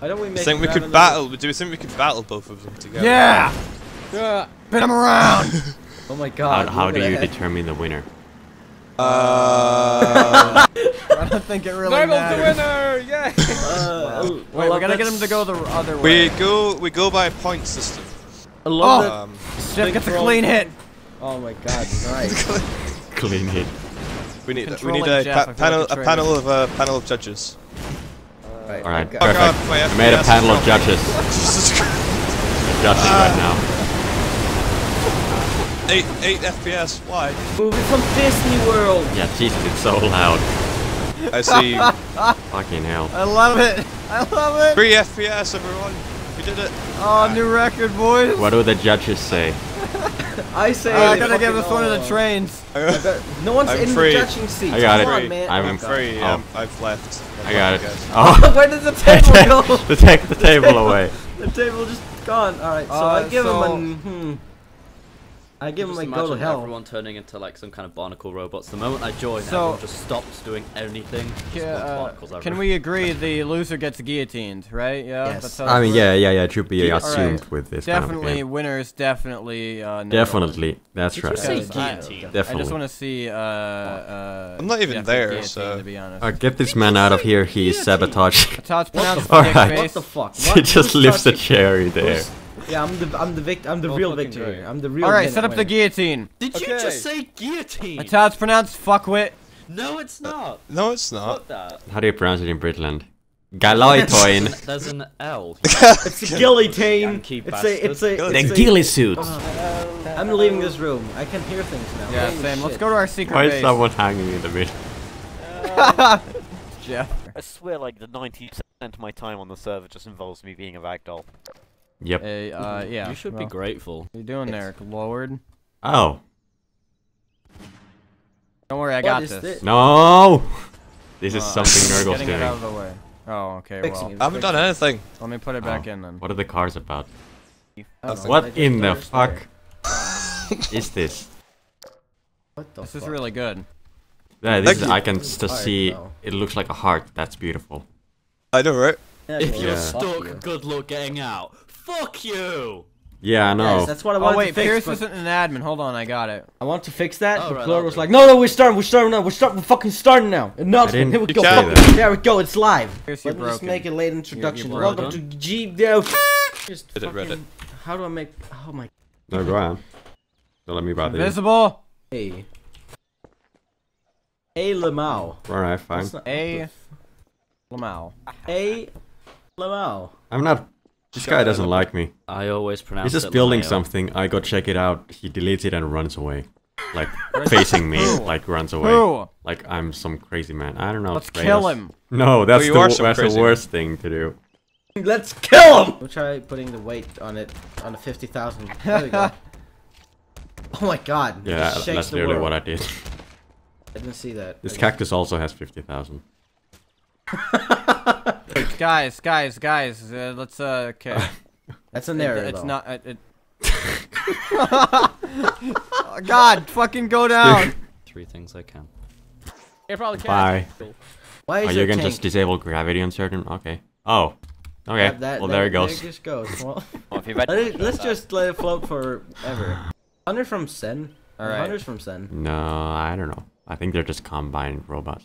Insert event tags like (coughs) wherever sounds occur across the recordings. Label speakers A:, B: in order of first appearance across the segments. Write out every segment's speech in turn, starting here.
A: Why don't we
B: I think we could battle. Do we think we could battle both of them together?
C: Yeah!
A: Yeah.
C: Spin them around! (laughs)
A: Oh my god.
D: how
A: look
D: do you
A: that.
D: determine the winner?
B: Uh, (laughs)
C: I don't think it really matters.
B: the winner! Yeah. (laughs)
A: Uh,
C: Wait,
A: well,
C: we gotta get him to go the other way.
B: we go. We go by a point system.
A: I love
C: Oh.
A: it.
B: Um,
C: Jeff gets a clean hit.
A: Oh my god, nice.
D: Clean hit.
B: we need. We need a
C: Jeff,
B: pa panel.
C: like a
B: a panel of uh, panel of judges.
A: Alright,
D: Alright,
A: I
D: perfect.
B: off,
D: I made a panel of
B: is
D: judges. (laughs)
B: Jesus Christ.
D: Judging right now.
B: Eight, eight FPS. Why?
A: Movie from Disney World.
D: Yeah, Jesus, it's so loud.
B: I see. (laughs)
D: Fucking hell.
C: I love it. I love it.
B: Three FPS, everyone. We did it.
C: Oh, new record, boys.
D: What do the judges say?
A: I (laughs) say.
C: I gotta give
A: fucking
C: us one of the trains.
A: No one's
B: I'm
A: in
B: free.
A: the judging seat.
D: I got
A: Come
D: it.
A: on, man.
D: I'm
B: I'm free.
D: Oh.
B: Um, I've left.
D: I got it.
B: guys. (laughs)
D: Oh,
A: Where did the table (laughs) go?
D: to take the table away.
A: the table just gone. Alright, so
C: Uh,
A: I give
C: so-
A: him a. Hmm. I give him
E: Just
A: a go to
E: imagine
A: hell.
E: everyone turning into like some kind of barnacle robots. The moment I join,
C: So-
E: everyone just stops doing anything. Just
C: Yeah, uh, can we agree the loser gets guillotined, right? Yeah.
A: Yes.
C: That's how
D: I mean, yeah, yeah, yeah, it should be
C: Yeah,
D: assumed
C: alright.
D: with this kind of
C: Definitely, winners definitely. Uh, nailed.
D: Definitely, that's
E: Did you
D: right.
E: say
C: Because I-
E: guillotine?
C: I just want to see. Uh, uh,
B: I'm not even there,
C: guillotine,
B: so-
C: To be honest.
D: Uh, get this man out of here, he is sabotaging.
C: That's how it's (laughs) pronounced.
A: fuck?
C: dick
D: Alright.
C: face.
A: What the fuck? (laughs)
D: he just lifts a cherry there.
A: Who's- Yeah, I'm the I'm the vict I'm the real victor.
C: great.
A: I'm the real.
C: All right, set up the guillotine.
E: Did you just say guillotine?
C: That's how it's pronounced. Fuckwit.
E: No, it's uh, not.
B: No, it's not.
E: Fuck that.
D: How do you pronounce it in Britland? Galoitoin. (laughs)
E: There's an L. (laughs)
A: It's a guillotine. It's a it's a.
D: the
A: a-
D: ghillie suit.
A: Uh, I'm leaving this room. I can hear things now.
C: Yeah,
A: Holy
C: same. Let's go to our secret
D: Why is someone hanging in the middle? (laughs)
C: Jeff.
F: I swear, like the 90% of my time on the server just involves me being a ragdoll.
D: Yep.
C: Hey, uh, yeah.
E: You should be grateful.
C: What are you doing there, Lord?
D: Oh.
C: Don't worry, I
A: What
C: got this.
A: this?
D: No! This is
C: Uh,
D: something Nurgle's
C: Getting it out of the way. Oh, okay. Well,
A: it.
B: I haven't done anything.
C: let me put it back
D: Oh.
C: in then.
D: What are the cars about?
A: I don't know, I
D: What in the fuck (laughs) is this?
A: What the
C: This is really good.
D: Yeah, this is. I can still
A: Alright,
D: see.
A: well.
D: It looks like a heart. That's beautiful.
B: I know, right?
A: Yeah,
E: If you're
D: Yeah.
E: stuck, good luck getting out. Fuck you!
D: Yeah, I know.
A: Yes, that's what I
C: Oh
A: wanted
C: wait,
A: to fix.
C: Pierce
A: but
C: isn't an admin. Hold on, I got it.
A: I want to fix that,
E: Oh,
A: but
E: right,
A: Fleur was like, "No, no, we're starting, we're starting now, we're starting, we're fucking starting now." Announcement,
D: didn't-
A: here we
D: You (laughs)
A: go.
D: can't
A: fuck-
D: do that.
A: There we go, it's live.
C: Pierce,
A: Let
C: you're
A: me just make a late introduction.
E: you're
A: Welcome
E: broken.
A: to G. No. (laughs) Just
B: Did it, read
A: fucking- How do I make? Oh my.
D: No, go on. Don't let me bother you.
C: Invisible.
A: Hey. Hey, Lamau.
D: Alright, fine.
A: That's
C: A. Lamau.
A: Hey, Lamau.
D: I'm not. This guy doesn't like me.
E: I always pronounce
D: He's
E: it
D: just building
E: Leo.
D: something. I go check it out. He deletes it and runs away. Like, (laughs) facing me. Like, runs away.
C: Who?
D: Like, I'm some crazy man. I don't know.
C: Let's
D: Kratos.
C: kill him.
D: No, that's,
B: you
D: the,
B: are
D: wo-
B: some
D: that's the
B: crazy
D: worst thing to do.
A: Let's kill him. We'll try putting the weight on it on the fifty thousand. There we go. (laughs) Oh my god.
D: Yeah, that- that's literally
A: world.
D: what I did.
A: I didn't see that.
D: This cactus also has 50,000. (laughs)
C: guys, guys, guys. Uh, let's uh. Okay.
A: just- (laughs) That's an
C: It-
A: error.
C: it's
A: though.
C: not. It, it... Oh, (laughs) God, fucking go down. (laughs)
E: Three things I can.
F: It probably can.
D: Bye.
A: Why is
D: Oh,
A: there
D: you can
A: tank?
D: just disable gravity on certain. Okay. Oh. Okay.
A: Yeah, that-
D: well,
A: that-
D: there it goes.
A: There it just goes. Well,
F: Well, if you read
A: let it, let's just let it float forever. Hunter from Sen.
C: All right.
A: Hunter's from Sen.
D: No, I don't know. I think they're just combined robots.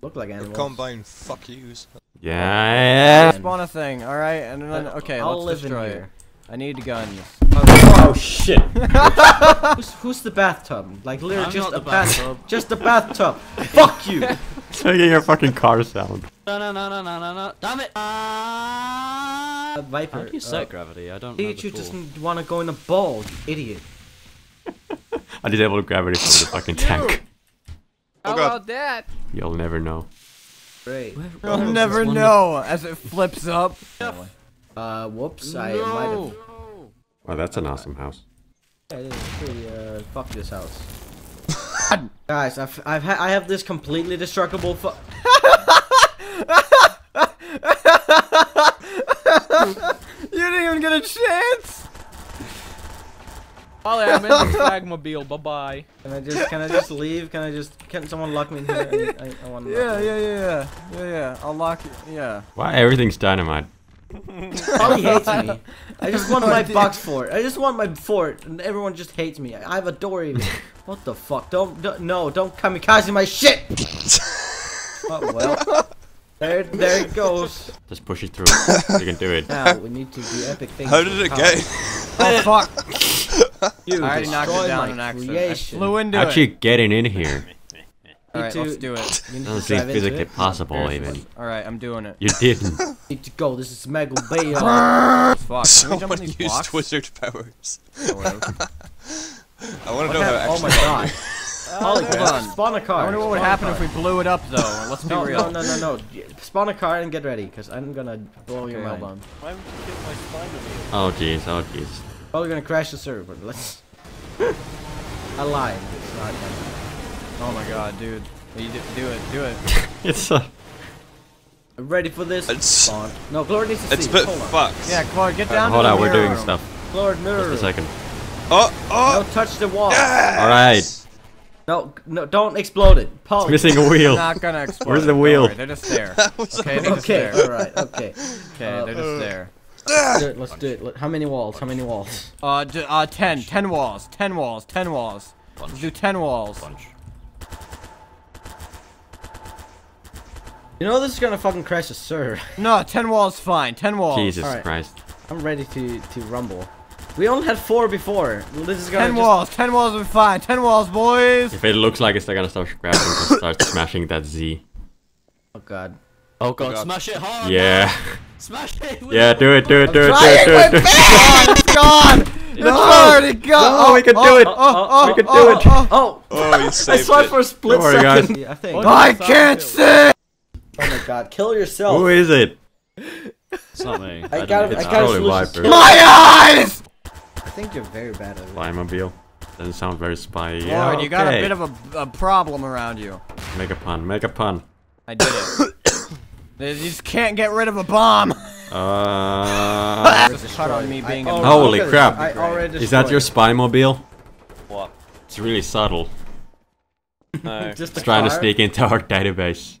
A: Look like animals.
B: Combine fuck yous.
D: Yeah.
C: Spawn a thing. All right, and then okay,
A: I'll
C: let's
A: live in
C: destroy it. I need guns.
A: Oh shit! (laughs) who's, who's the bathtub? Like literally
E: I'm
A: just
E: not
A: a
E: the
A: bath,
E: bathtub. (laughs)
A: just a bathtub. Fuck you! (laughs)
D: Making your fucking car sound.
E: No, no, no, no, no, no, no. Damn it!
A: Uh, Viper.
E: How do you
A: uh,
E: set gravity? I don't know.
A: Pikachu just want to go in a ball, you idiot.
D: I disabled gravity from the fucking tank.
F: How
B: Oh,
F: about that?
D: You'll never know.
A: Great.
C: You'll never know as it flips up.
A: Uh, whoops, I might have.
D: Oh, that's an awesome house.
A: I didn't pretty, uh, fuck this house. (laughs) Guys, I've, I've ha I have this completely destructible fu- (laughs)
C: You didn't even get a chance.
F: All I have
G: I'm in the flagmobile. Bye bye.
A: Can I just can I just leave? Can I just can someone lock me in here? I, I, I want.
C: Yeah, yeah, yeah, yeah, yeah, yeah. I'll lock you. Yeah.
D: Why everything's dynamite? (laughs)
A: Poly hates me. I just want my box fort. I just want my fort, and everyone just hates me. I have a door even. (laughs) What the fuck? Don't, don't no, don't kamikaze my shit. (laughs) oh, well, there, there it goes.
D: Just push it through. you can do it.
A: Now we need to do epic things.
B: How did it
A: with
B: get?
C: Oh fuck!
A: You
C: I already knocked it
A: destroyed
C: down
A: my
C: on accident.
A: creation.
C: I flew into
D: Actually
C: it.
D: getting in here
C: Alright, let's do it. (laughs)
A: You need
D: doesn't
A: to
D: seem physically
A: it.
D: possible even.
C: Alright, I'm doing it.
D: You didn't. (laughs)
A: Need to go. This is Michael (laughs) Bay.
C: Fuck. Can we jump
B: Someone used
C: blocks?
B: wizard powers.
C: Oh.
B: I want
A: What
B: to know how
A: hap-
B: it
A: oh my god. Poly,
C: hold on.
A: spawn a car.
C: I wonder what would
A: Spawn a
C: happen if we blew it up though. Let's be
A: No,
C: real.
A: no, no, no, no. Y- Spawn a car and get ready, cause I'm gonna blow your
C: Okay.
A: mail bomb.
F: Why would you get my spine revealed?
D: Oh jeez, oh jeez.
A: Probably gonna crash the server. but Let's. (laughs) I lied. It's not. gonna-
C: Oh my god, dude. You do, do it, do it. (laughs)
D: It's uh,
A: I'm ready for this.
B: It's-
A: Spawn. No, Gloward needs to
B: It's
A: see.
B: a bit
A: Hold on.
B: fucked.
C: Yeah, Clark, get down
D: hold on, we're doing stuff.
A: Gloward, mirror.
D: Just a second.
B: Oh, oh!
A: Don't touch the wall.
D: Alright.
A: No, no, don't explode it. Paul.
D: It's
A: Poly.
D: missing a wheel.
C: not gonna (laughs) explode.
D: Where's the wheel?
C: worry, They're just there.
B: That was
C: Okay, they're just
A: Okay,
C: there.
A: alright, okay.
C: Okay,
A: Uh,
C: they're just there.
A: Let's do it, let's do it. How many walls? How many walls?
C: Uh, d uh, 10, 10 walls, 10 walls, 10 walls. Let's do 10 walls.
A: You know this is gonna fucking crash the server. (laughs)
C: No, 10 walls fine, 10 walls.
D: Jesus
A: Alright.
D: Christ.
A: I'm ready to to rumble. We only had four before. This is gonna
C: 10
A: just-
C: walls, 10 walls are fine, 10 walls, boys!
D: If it looks like it's gonna start crashing, start (coughs) smashing that Z.
A: Oh god.
E: Oh god,
B: God.
E: smash it hard.
D: Yeah. (laughs)
E: Smash it. with
D: Yeah, do it, do it, do it, do it, do it, do it.
C: Oh, it's gone! It's already gone!
D: No, we can do oh, it.
C: Oh, oh,
D: We can
C: oh,
D: do it.
C: oh,
A: Oh!
B: Oh, oh you (laughs)
A: I
B: saved
A: saw it
B: it.
A: for a split
D: Don't worry, guys.
A: second. I think.
C: oh. I can't see!
A: Oh my god, kill yourself.
D: Who is it?
E: It's not me.
A: I
E: don't
A: got
E: know.
A: I
D: It's
A: got a
D: probably. Viper.
C: My eyes!
A: I think you're very bad at it.
D: Flymobil. Doesn't sound very spy.
C: Lord,
D: Yeah,
C: you got a bit of a, a problem around you.
D: Make a pun, make a pun.
C: I did it. (laughs) you just can't get rid of a bomb! (laughs)
D: Uh,
C: Just cut on me being
A: I,
C: a
A: oh,
D: Holy crap.
A: I already
D: is that your spy mobile?
F: What?
D: It's really subtle.
F: No.
A: it. (laughs) Just
D: It's
A: a
D: trying to sneak into our database.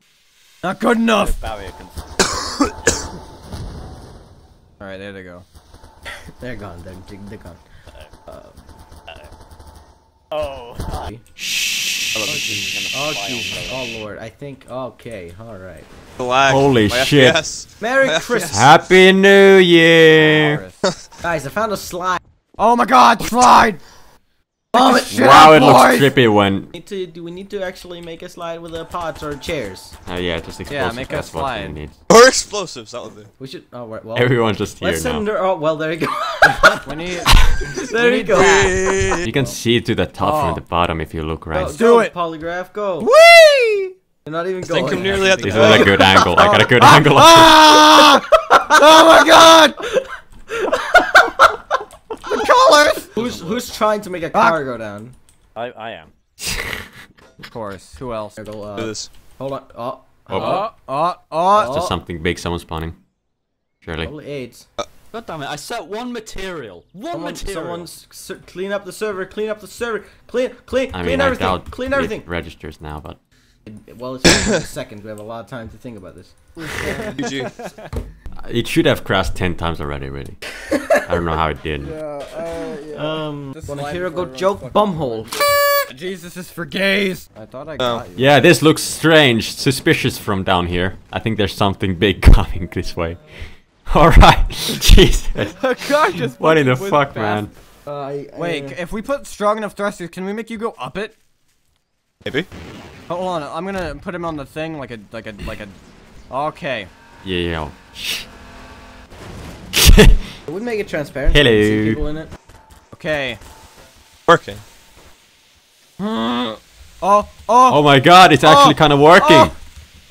C: Not good enough! (coughs) Alright, there they go. (coughs)
A: They're gone. They're, they're gone.
F: Oh.
D: Shh.
A: Oh Jesus. Oh Lord. I think. Okay. All right.
B: Black.
D: Holy
B: My
D: shit.
B: FPS.
A: Merry
B: Yeah,
A: Christmas,
D: Happy New Year!
A: guys. I found a slide.
C: Oh my god, slide! Oh,
D: Wow,
C: out,
D: it looks
C: boys!
D: trippy when.
A: Need to, do we need to actually make a slide with the pots or chairs?
D: Oh yeah, just explosive.
C: make a
D: that's what
C: slide.
D: we need.
B: Or explosives, that'll do.
A: We should. Oh right, well.
D: Everyone's just here
A: Let's send her. Oh well, there you go. (laughs)
C: We need, (laughs)
A: there you go.
C: that.
D: You can (laughs) see to the top
C: Oh.
D: from the bottom if you look right.
A: Go,
C: do
A: go,
C: it.
A: Polygraph. Go.
C: Whee!
A: You're not even
B: I think. I'm nearly at the
D: This is a good angle. I got a good angle.
C: Ah! oh my god! the colors!
A: Who's who's trying to make a
C: Ah.
A: car go down?
F: I, I am.
C: Of course, who else?
A: There go,
B: Do
A: uh,
B: this.
A: hold on. Oh.
D: Oh,
C: Oh, oh, oh!
D: Just something big, someone spawning. Surely.
A: Only eight.
E: God damn it! I set one material. One
A: Someone,
E: material.
A: someone's s- clean up the server. Clean up the server. Clean, clean,
D: I
A: clean
D: mean, I
A: everything.
D: doubt
A: Clean
D: it
A: everything.
D: registers now, but
A: Well, it's only a second. We have a lot of time to think about this. (laughs)
B: GG.
D: it should have crashed ten times already. Really. (laughs) I don't know how it did.
A: Um,
C: Just
A: wanna hear a good joke? Bumhole.
C: Jesus is for gays! I thought I got you.
D: Yeah, this looks strange, suspicious from down here. I think there's something big (laughs) coming this way. (laughs) Alright, Jesus.
G: A car just
D: What in the fuck,
G: whizzed
D: man?
A: Uh, I, I,
C: Wait,
A: uh,
C: if we put strong enough thrusters, can we make you go up it?
B: Maybe.
C: Hold on, I'm gonna put him on the thing like a, like a, like a... Okay.
D: Yeah, yeah.
A: It would make it transparent. so see
D: Hello.
A: people in it.
C: Okay.
B: Working. (gasps)
C: Oh, oh!
D: Oh my god, it's actually
C: Oh,
D: kind of working.
C: oh,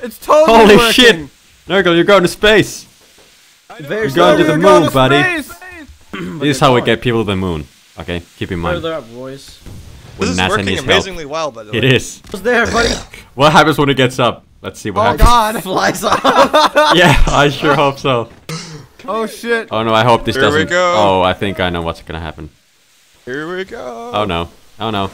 C: it's totally
D: Holy
C: working.
D: shit! Nurgle, you're going to space.
A: Very
D: You're going to the moon,
C: to
D: buddy. This (clears throat) is how we get people to the moon. Okay, keep in mind.
A: Further up, boys.
D: When
B: This is
D: NASA
B: working
D: needs
B: amazingly well, by the way.
D: It is.
A: What's there, buddy?
D: What happens when it gets up? Let's see what happens.
C: Oh
D: happens.
C: god! (laughs)
A: Flies off. (laughs)
D: Yeah, I sure hope so.
C: Oh shit!
D: Oh no, I hope this
B: Here
D: doesn't.
B: go.
D: Oh, I think I know what's gonna happen.
B: Here we go.
D: Oh no. Oh no.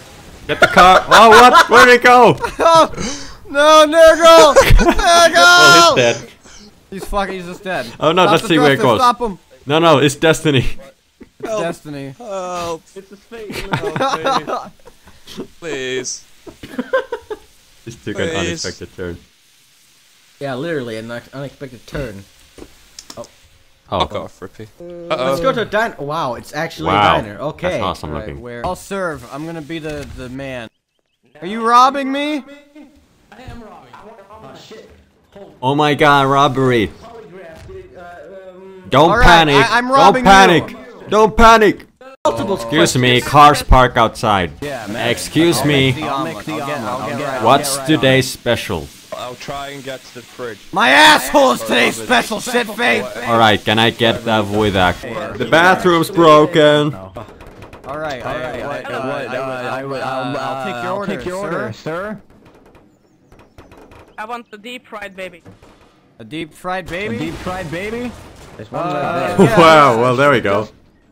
D: Get the car. (laughs) Oh what? Where'd it go? (laughs)
C: No, Nurgle! (laughs) Nurgle!
D: Well, he's dead.
C: He's fucking. He's just dead.
D: Oh no,
C: Stop
D: let's see where it goes.
C: Stop him.
D: No, no, it's Destiny.
C: It's Destiny.
B: Help.
F: It's his fate.
B: Help. Please.
D: This took an unexpected turn.
A: Yeah, literally an unexpected turn.
D: Oh,
B: Fuck off, Rippie.
A: Let's go to a diner. Wow, it's actually
D: wow.
A: a diner. Okay.
D: That's awesome
C: Alright,
D: looking.
C: where? I'll serve. I'm gonna be the the man. Are you robbing me? I am robbing.
D: Oh oh my god, robbery. Don't
C: Alright,
D: panic.
C: I- I'm
D: Don't panic.
C: you.
D: Don't panic.
A: Multiple
D: Excuse me, cars park outside.
C: Yeah, man.
D: Excuse me.
C: I'll make the omelet. I'll get right-
D: What's
C: I'll get right on
D: today's special?
B: I'll try and get to the fridge.
C: My asshole is today's special shit face.
D: Alright, can I get that with a... The bathroom's broken.
C: All right, all right. What? Uh, I would. I'll, I'll take your order,
H: take your order,
C: sir.
I: I want the deep fried baby.
C: A deep fried baby.
H: Deep fried baby.
C: There's one right there.
D: wow, well there we go.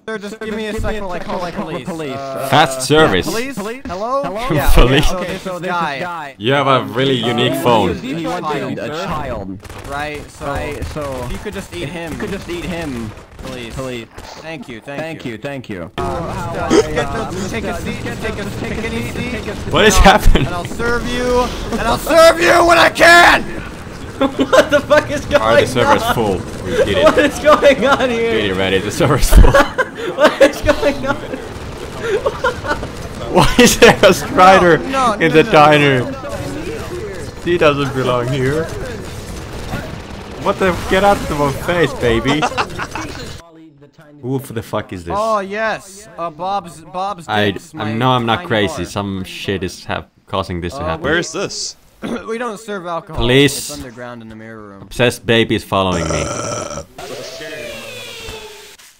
C: Sir, just give me a second while I call the police. Uh,
D: Fast service.
C: Police? Hello?
H: Hello?
C: Yeah, (laughs)
D: Police.
C: Okay, okay, so this guy,
D: You have a really unique phone.
C: He
H: He wanted
C: a
H: a child.
C: right? So,
H: Right, so
C: you could just eat him,
H: you could just eat him.
C: please.
H: Please.
C: Thank you, thank,
H: Thank you, thank you.
C: Uh, just get the, take a seat, take a, take any seat.
D: What is happening?
C: And I'll serve you, and I'll serve you when I can. (laughs)
A: what the fuck is going
D: Alright, the server's
A: on?
D: full. We did
A: What
D: it.
A: is going on here?
D: Get it ready, the server's full. (laughs)
A: What is going on? (laughs)
D: Why is there a Strider
C: no,
D: in
C: no,
D: the
C: no.
D: diner? He doesn't belong here. What the? Get out of my face, baby. Who the fuck is this?
C: Oh yes, uh, Bob's Bob's.
D: I, I
C: my
D: know I'm not crazy.
C: bar.
D: Some shit is hap causing this to
C: Uh,
D: happen.
B: Where is this? (clears throat)
C: we don't serve alcohol.
D: Police.
C: It's underground in the mirror room.
D: Obsessed baby is following me.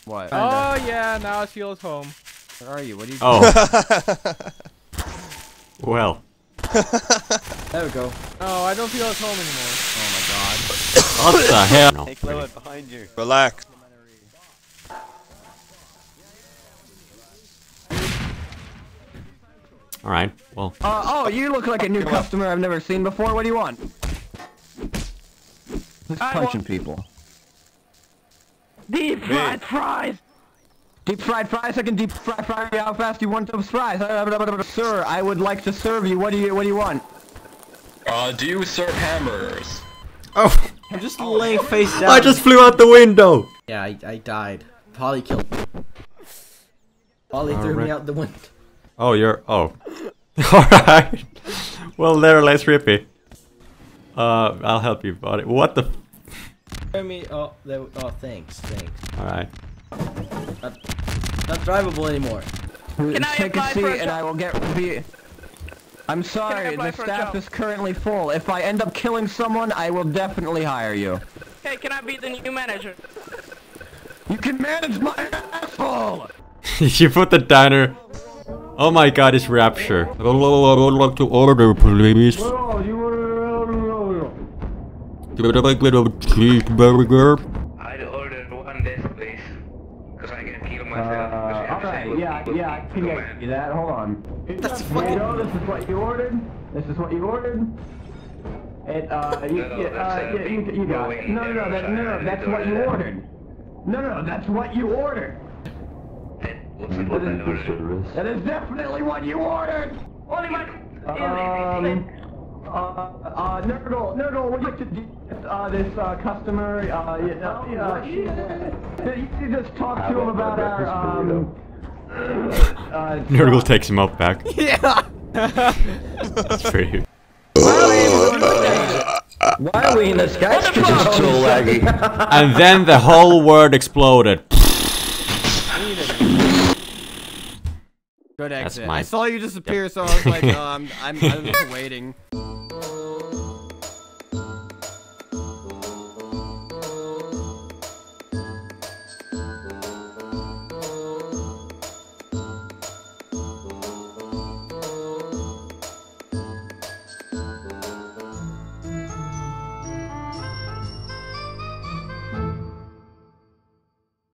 C: What?
G: Oh yeah, now I feel at home.
C: Where are you? What are you?
D: Oh. (laughs) well.
A: There we go.
G: Oh, I don't feel at home anymore. Oh my god.
D: what the hell? No,
F: Hey, Clement, behind you.
B: Relax.
D: All right. Well,
H: Uh, oh, you look like a new customer I've never seen before. What do you want? Just
I: I
H: punching people.
I: Deep fried fries.
H: Deep fried fries. I can deep fry fry you how fast you want those fries. Sir, I would like to serve you. What do you What do you want?
J: Uh, do you serve hamburgers?
D: oh,
A: I'm just laying face down.
D: I just flew out the window.
A: Yeah, I, I died. Poly killed me. Poly threw me out the window.
D: Oh, you're. Oh. (laughs) All right. Well, there, let's Rippie. Uh, I'll help you, buddy. What the? F
A: Threw me. Oh, there, oh, thanks, thanks.
D: All right.
A: Not, not drivable anymore.
I: Can I
H: Take a
I: apply
H: seat
I: for a
H: and
I: job?
H: I will get the. I'm sorry, the staff is currently full. If I end up killing someone, I will definitely hire you.
I: Hey, can I be the new manager?
H: You can manage my asshole! (laughs)
D: you put the diner. Oh my God, it's Rapture. I would like to order, please. Cheeseburger.
J: I'd order one dish, please. Because I can kill
H: Uh,
J: myself.
H: alright, yeah, yeah, I can get you that. Hold on.
A: That's
H: you
A: fucking.
H: go, this is what you ordered. This is what you ordered. It, uh, you,
J: No, no,
H: you,
J: that's,
H: uh,
J: uh,
H: you, you, you got it. No, no, no, that, no, no, that's
J: uh,
H: what you ordered. No, no, that's what you ordered.
J: What's what I ordered?
H: That is definitely what you ordered.
I: Only my.
H: Um, uh, uh, Nurgle, Nurgle, would you like to do, uh, this, uh, customer, uh, you, uh, uh, you you just talk to him about our, um, uh,
D: Nurgle takes him up back. (laughs)
C: Yeah.
D: That's pretty.
H: Why are we in the sky? so laggy.
D: And then the whole world exploded.
C: Good exit.
D: my-
C: I saw you disappear, so I was like, (laughs) oh, I'm, I'm, I'm waiting. (laughs)